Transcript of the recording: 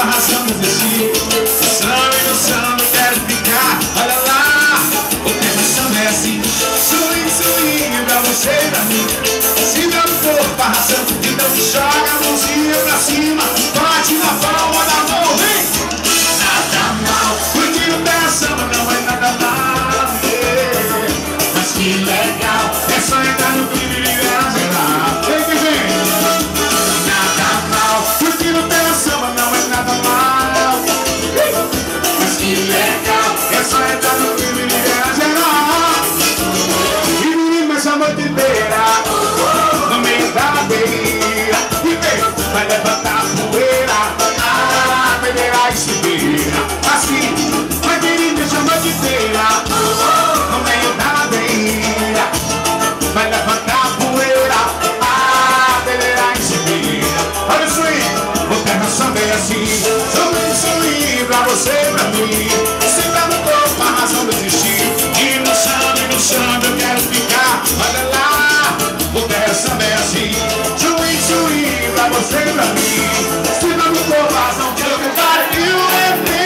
corpo, a razão de existir. Samba e no eu quero ficar. Olha lá, o samba é assim. Swing, swing, pra você e pra mim. Assim. Samba swing pra você e pra mim. Senta no corpo, a razão de existir. E no samba, e no samba eu quero ficar. Olha lá, o terra samba é assim. Swing, swing pra você e pra mim. Senta no corpo, a razão de eu cantar E o